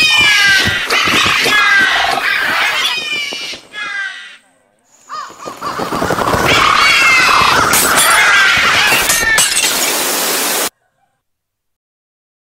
Ah!